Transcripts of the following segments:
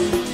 Bye.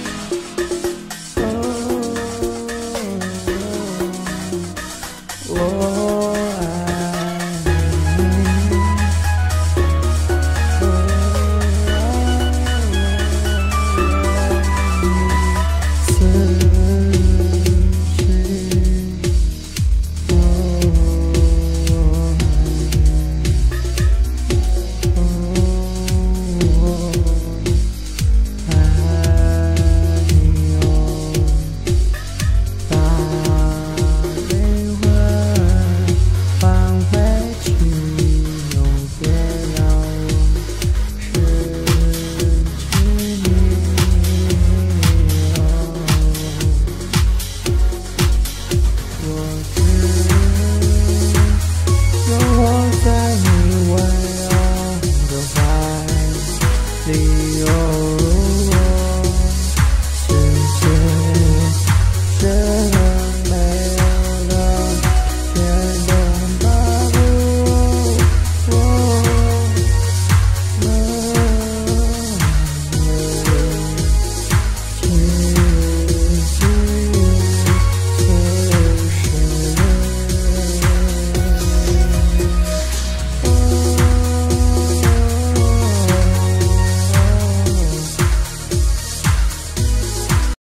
the old